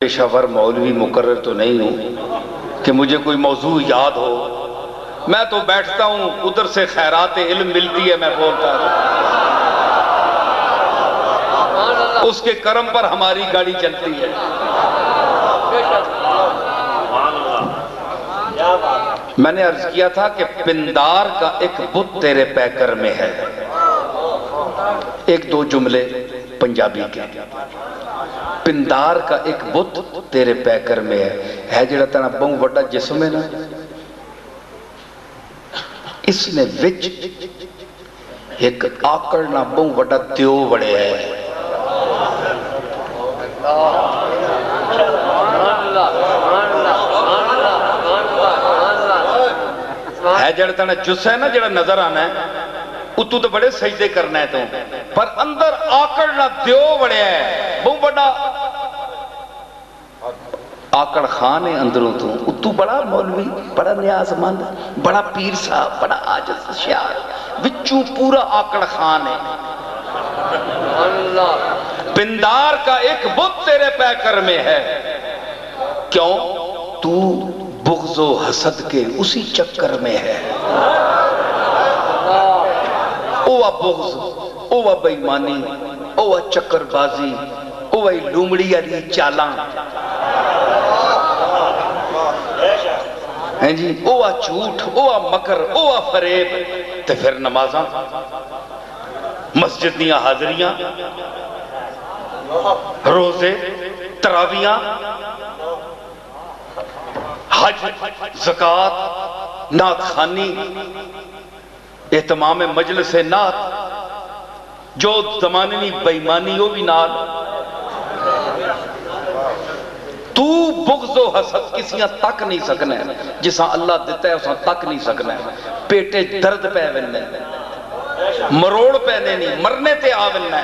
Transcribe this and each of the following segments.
पेशावर मौलवी मुकर तो नहीं हूँ कि मुझे कोई मौजू याद हो। मैं तो बैठता हूँ, उधर से खैरात इल्म मिलती है, मैं बोलता हूँ। उसके कर्म पर हमारी गाड़ी चलती है। मैंने अर्ज़ किया था कि पिंदार का एक बुत तेरे पैकर में है। एक दो जुमले पंजाबी के। पिंदार का एक बुत तेरे पैकर में है। है जरा तेरा बहु बड़ा जिसम है ना? इसने विच एक आकड़ ना बहु बड़ा त्यो बड़े है। है जरा तेरा जुस है ना जरा नज़र आना है, उतू तो बड़े सजदे करना है तू। पर अंदर आकड़ ना द्यो बड़े है। बड़ा आकड़ खान है अंदरों तू उतू बड़ा मौलवी बड़ा न्याजमंद बड़ा पीर साहब बड़ा आजस शार विचू पूरा आकड़ खान है पिंदार का एक बुत तेरे पैकर में है क्यों तू बुगजो हसद के उसी चक्कर में है ओवा बुगज ओवा बेईमानी ओवा चक्करबाजी ओवा लूमड़ी वाली चाला। हैं जी ओवा झूठ ओवा मकर ओवा फरेब, ते फिर नमाजा। मस्जिद दियाँ हाजरियाँ, रोज़े, तरावियाँ, हज, जक़ात नात खानी एहतमाम मजलिस नात जो जमानी बेईमानी वो भी नाल तू बुगजो हसद किसियाँ तक नहीं सकना जिसा अल्लाह दिता है, उसा तक नहीं सकना पेटे दर्द पै वेना मरोड़ पैने नहीं, मरने ते आ वेना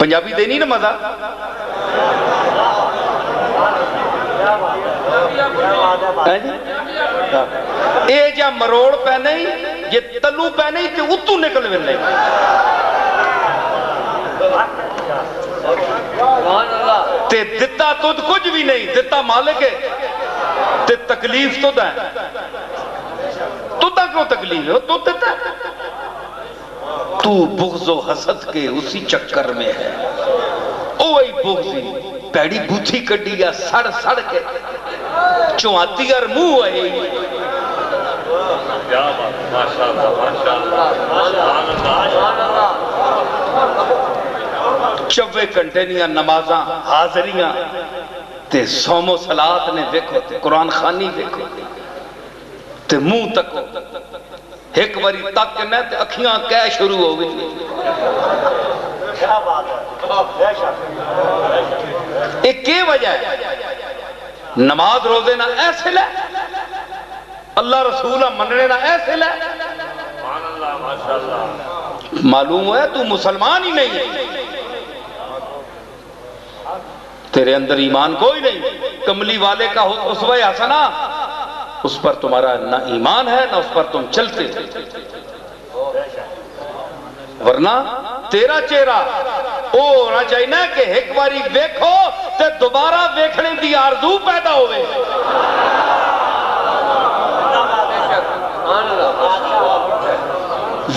पंजाबी देनी ना मज़ा? ये जा? मरोड़ पै नहीं जे तलू पै नहीं तो उतू निकल वेने दिता तुद कुछ भी नहीं दिता मालिक है। ते तकलीफ़ तुद है। तुदा क्यों तकलीफ़ है? तू दिता तू बुगजो हसद के उसी चक्कर में है। ओ बुगजी, पैड़ी बूथी कड्डी या सड़ सड़ के। चुआती और मुँह चौबे घंटे दियाँ नमाजा हाजरियाँ सोमो सलात ने देखो कुरान खानी देखो ते। मुँह तको। एक बारी तक न अखियाँ कह शुरू हो गई। वजह नमाज़ रोज़े ना ऐसे ले अल्लाह रसूल मनने ना ऐसे ले मालूम है तू मुसलमान ही नहीं है। तेरे अंदर ईमान कोई नहीं। कमली वाले का उसवा हसना उस पर तुम्हारा ना ईमान है, ना उस पर तुम चलते। वरना तेरा चेहरा, ओ होना चाहिए ना कि एक बारी देखो, ते दोबारा देखने की आरज़ू पैदा होवे।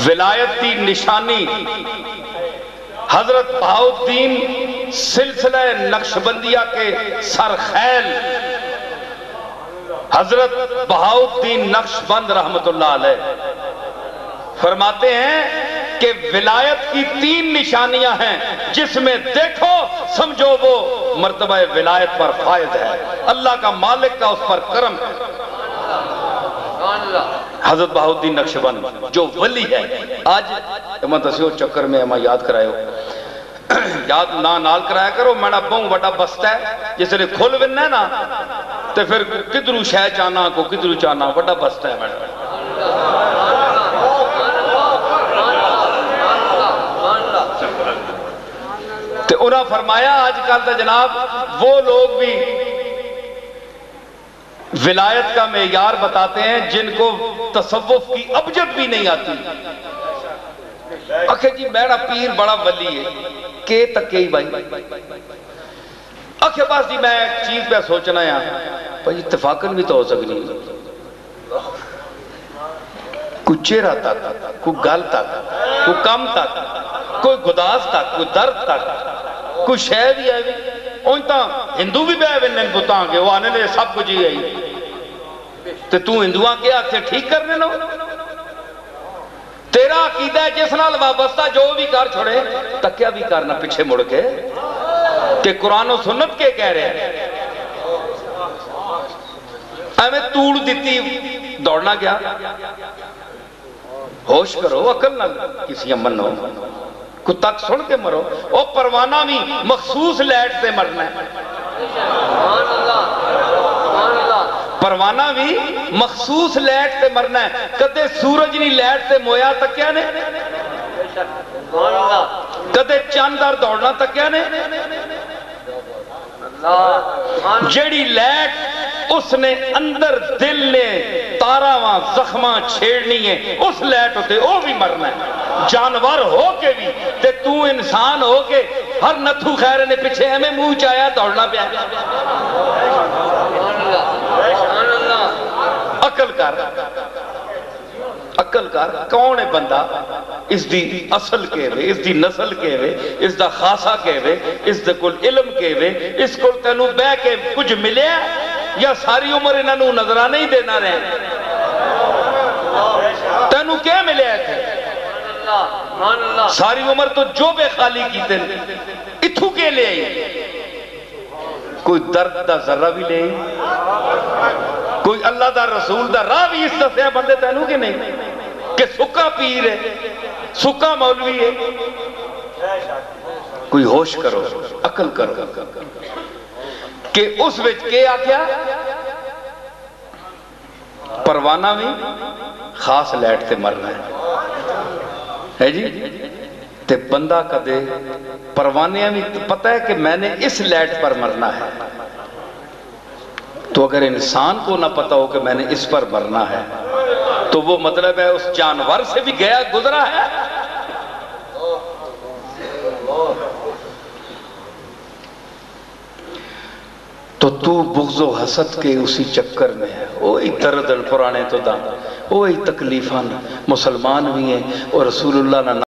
विलायत की निशानी हज़रत बहाउद्दीन सिलसिला नक्शबंदिया के सरखैल हज़रत बहाउद्दीन नक्शबंद रहमतुल्लाह फरमाते हैं कि विलायत की तीन निशानियाँ हैं जिसमें देखो, समझो वो मर्तबा विलायत पर फायद है। अल्लाह का मालिक का उस पर करम। हज़रत बहाउद्दीन नक्शबंद, जो वली है, आज मैं दस्यो चक्कर में मैं याद करायो। याद ना नाल कराया करो मैं बहु बड़ा बस्ता है। जिसले खुल बिना ना तो फिर किधरू शह चाहना को किधरू चाहना बड़ा बस्ता है मैडम। उन्हें फरमाया, आजकल तो जनाब, वो लोग भी विलायत का मेयार बताते हैं, जिनको तसव्वुफ की अबजद भी नहीं आती। आखे जी मेरा पीर बड़ा वली है। के तके ही भाई आखे, बस जी, मैं चीज़ पे सोचना है भाई इतफाकन भी तो हो सकनी कोई चेहरा तक, कोई गल तक, कोई कम तक, कोई गुदास तक, कोई दर्द तक, कोई शह भी है उन तो हिंदू भी बह वे पुतां के, वो आने सब कुछ ही आई ते तू हिंदुआ के आखे ठीक करने लो तेरा अकीदा जिस नाल वाबस्ता जो भी कर छोड़े, तकिया भी करना पीछे मुड़ के, कि कुरान सुन्नत के कह रहे हैं। एवं तूड़ दी दौड़ना गया। होश करो, अकल ना किसी मनो को तक सुन के मरो। ओ परवाना भी मखसूस लैट से मरना है। परवाना भी मखसूस लैट से मरना है। कदे सूरज नहीं लैट से मोया तकिया ने? कदे चंद और दौड़ना तकिया ने? जेड़ी लैट उसने अंदर दिल ने तारावा, जख्मा छेड़नी है, उस लैट उते वो भी मरना है। जानवर हो के भी ते तू इंसान हो के हर नथू खैर ने पिछे एवं मुँह चाया दौड़ना पिया। अकल कर अकल कर कौन है बंदा? इसकी असल कहवे इसकी नस्ल कहवे इसका खासा कहवे इस इलम कहवे इस को तेन बह के कुछ मिले या सारी उम्र इन्हों नजराना ही देना रहे? तेन क्या मिले थे सारी उम्र तो जो बे खाली की इथू के ले कोई दर्द का जरा भी ले कोई अल्लाह का रसूल का राह भी इस दसिया बंदे तेन कि नहीं? कि सुखा पीर है सुखा मौलवी है। कोई होश करो, अकल करो। उस आख्या? परवाना भी खास लैट से मरना है। है जी? ते बंदा कदे परवानिया भी, पता है कि मैंने इस लैट पर मरना है। तो अगर इंसान को ना पता हो कि मैंने इस पर मरना है तो वो मतलब है उस जानवर से भी गया गुजरा है। तो तू बुगजो हसत के उसी चक्कर में है। ही दर्द पुराने तो दा वो ही तकलीफा मुसलमान भी है और रसूलुल्लाह ना